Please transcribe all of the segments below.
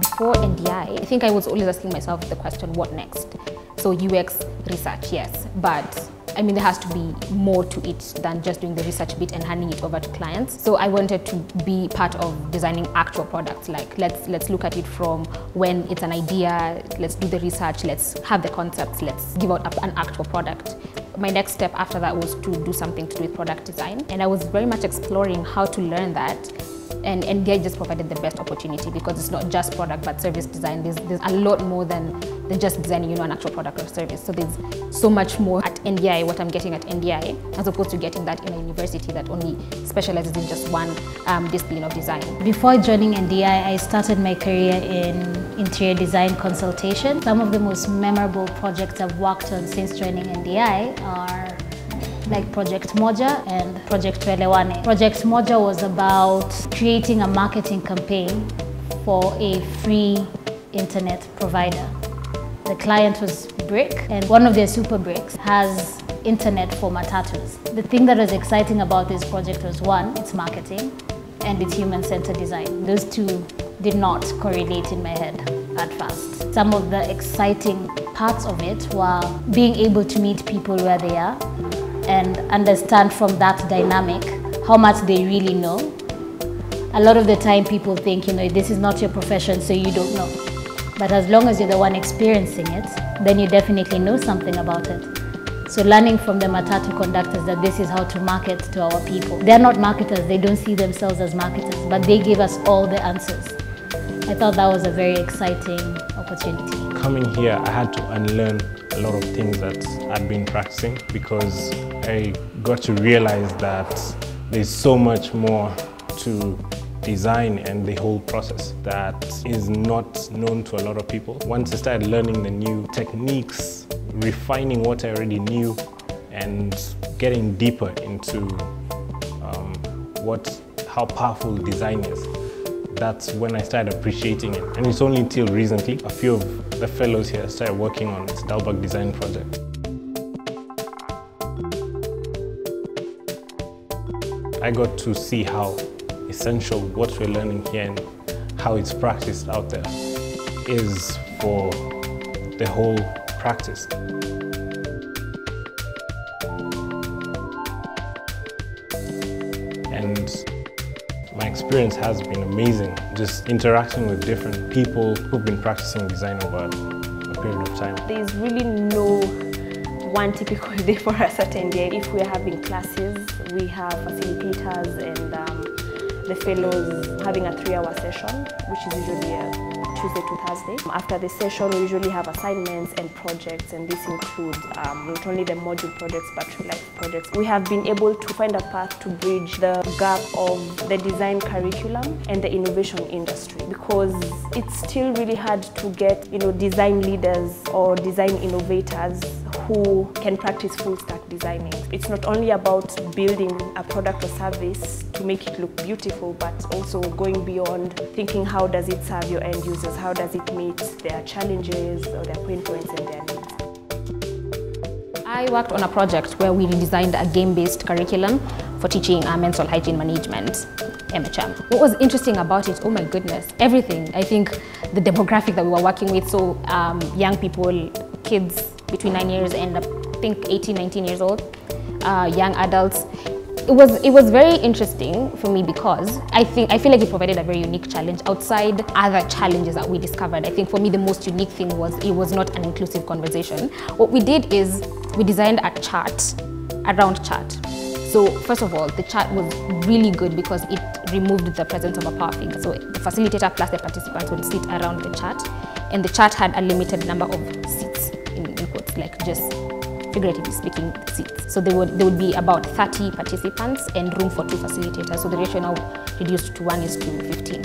Before NDI, I think I was always asking myself the question, what next? So UX research, yes, but I mean, there has to be more to it than just doing the research bit and handing it over to clients. So I wanted to be part of designing actual products. Like let's let's look at it from when it's an idea. Let's do the research. Let's have the concepts. Let's give out an actual product. My next step after that was to do something to do with product design, and I was very much exploring how to learn that and NDI just provided the best opportunity because it's not just product but service design. There's, there's a lot more than, than just designing you know, an actual product or service. So there's so much more at NDI, what I'm getting at NDI, as opposed to getting that in a university that only specializes in just one um, discipline of design. Before joining NDI, I started my career in interior design consultation. Some of the most memorable projects I've worked on since joining NDI are like Project Moja and Project Tuelewane. Project Moja was about creating a marketing campaign for a free internet provider. The client was BRCK and one of their SupaBRCKs has internet for matatus. The thing that was exciting about this project was one, it's marketing and it's human-centered design. Those two did not correlate in my head at first. Some of the exciting parts of it were being able to meet people where they are and understand from that dynamic how much they really know. A lot of the time people think, you know, this is not your profession, so you don't know. But as long as you're the one experiencing it, then you definitely know something about it. So learning from the Matatu conductors that this is how to market to our people. They're not marketers, they don't see themselves as marketers, but they give us all the answers. I thought that was a very exciting opportunity. Coming here, I had to unlearn a lot of things that I'd been practicing because I got to realize that there's so much more to design and the whole process that is not known to a lot of people. Once I started learning the new techniques, refining what I already knew and getting deeper into um, what, how powerful design is, that's when I started appreciating it. And it's only until recently, a few of the fellows here started working on this Dalberg design project. I got to see how essential what we're learning here and how it's practiced out there is for the whole practice. And my experience has been amazing, just interacting with different people who've been practicing design over a period of time. There's really no one typical day for us at NDI. If we're having classes, we have facilitators and um, the fellows having a three-hour session, which is usually a Tuesday to Thursday. After the session, we usually have assignments and projects, and this includes um, not only the module projects, but life projects. We have been able to find a path to bridge the gap of the design curriculum and the innovation industry because it's still really hard to get you know, design leaders or design innovators who can practice full stack designing. It's not only about building a product or service to make it look beautiful, but also going beyond thinking how does it serve your end users, how does it meet their challenges or their pain points and their needs. I worked on a project where we redesigned a game-based curriculum for teaching uh, menstrual hygiene management, MHM. What was interesting about it, oh my goodness, everything. I think the demographic that we were working with, so um, young people, kids between 9 years and I think 18, 19 years old, uh, young adults. It was, it was very interesting for me because I, think, I feel like it provided a very unique challenge outside other challenges that we discovered. I think for me the most unique thing was it was not an inclusive conversation. What we did is we designed a chart, a round chart. So first of all, the chart was really good because it removed the presence of a power figure. So the facilitator plus the participants would sit around the chart and the chart had a limited number of seats like just figuratively speaking, seats. So there would, there would be about 30 participants and room for two facilitators. So the ratio now reduced to 1 is to 15.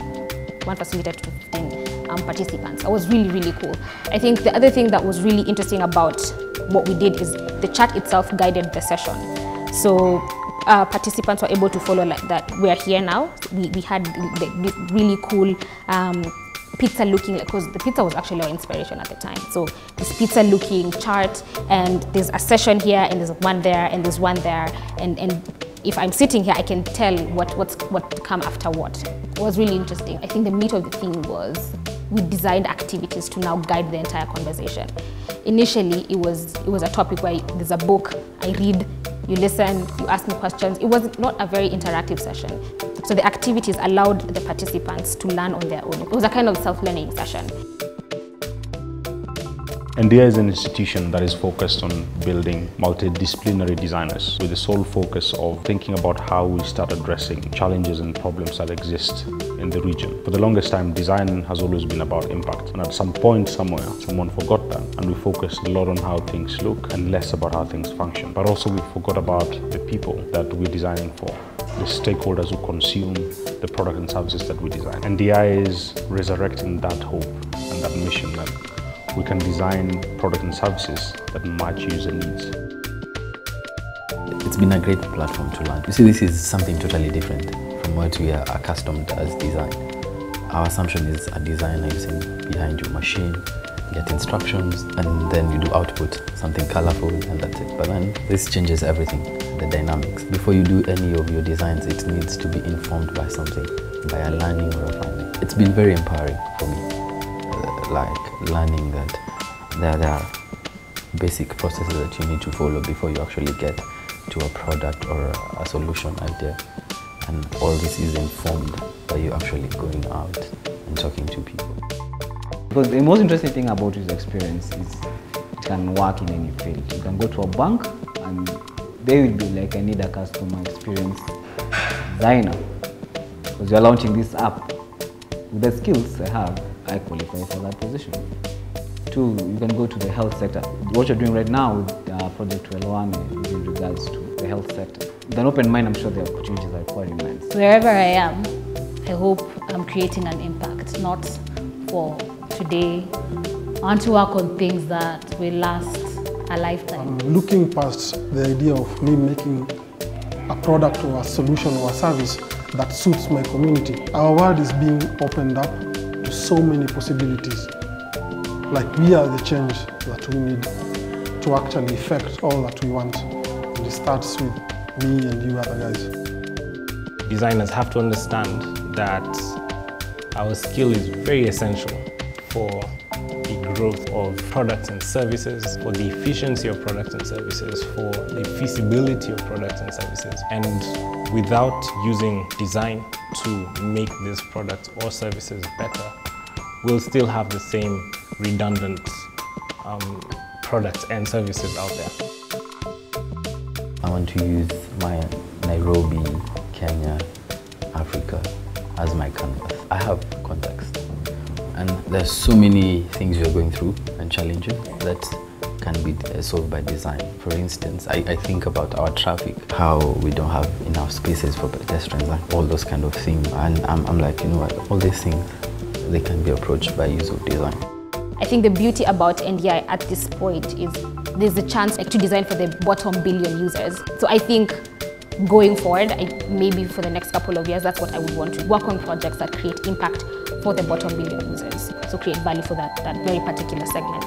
One facilitator to 15 um, participants. That was really, really cool. I think the other thing that was really interesting about what we did is the chat itself guided the session. So uh, participants were able to follow like that. We are here now. We, we had this really cool um, pizza looking because the pizza was actually our inspiration at the time. So this pizza looking chart and there's a session here and there's one there and there's one there and, and if I'm sitting here I can tell what, what's, what to come after what. It was really interesting. I think the meat of the thing was we designed activities to now guide the entire conversation. Initially, it was, it was a topic where there's a book, I read, you listen, you ask me questions. It was not a very interactive session. So the activities allowed the participants to learn on their own. It was a kind of self-learning session. NDI is an institution that is focused on building multidisciplinary designers with the sole focus of thinking about how we start addressing challenges and problems that exist in the region. For the longest time, design has always been about impact. And at some point somewhere, someone forgot that and we focused a lot on how things look and less about how things function. But also we forgot about the people that we're designing for the stakeholders who consume the product and services that we design. And NDI is resurrecting that hope and that mission that we can design products and services that match user needs. It's been a great platform to learn. You see, this is something totally different from what we are accustomed as design. Our assumption is a designer using behind your machine, get instructions, and then you do output, something colorful, and that's it. But then this changes everything, the dynamics. Before you do any of your designs, it needs to be informed by something, by a learning or a finding. It's been very empowering for me uh, like learning that there are basic processes that you need to follow before you actually get to a product or a solution idea. And all this is informed by you actually going out and talking to people. Because the most interesting thing about user experience is it can work in any field. You can go to a bank and they will be like, I need a customer experience designer because you're launching this app. With the skills I have, I qualify for that position. Two, you can go to the health sector. What you're doing right now with uh, Project Tuelewane is in regards to the health sector. With an open mind, I'm sure the opportunities are quite immense. Wherever I am, I hope I'm creating an impact, not for today. I want to work on things that will last a lifetime. I'm looking past the idea of me making a product or a solution or a service that suits my community. Our world is being opened up to so many possibilities. Like we are the change that we need to actually effect all that we want. And it starts with me and you other guys. Designers have to understand that our skill is very essential for the growth of products and services, for the efficiency of products and services, for the feasibility of products and services. And without using design to make these products or services better, we'll still have the same redundant um, products and services out there. I want to use my Nairobi, Kenya, Africa as my canvas. I have context. And there's so many things you're going through and challenges that can be uh, solved by design. For instance, I, I, think about our traffic, how we don't have enough spaces for pedestrians, and all those kind of things. And I'm, I'm like, you know what, all these things, they can be approached by use of design. I think the beauty about NDI at this point is there's a chance to design for the bottom billion users. So I think going forward, I, maybe for the next couple of years, that's what I would want to work on projects that create impact for the bottom billion users. So create value for that, that very particular segment.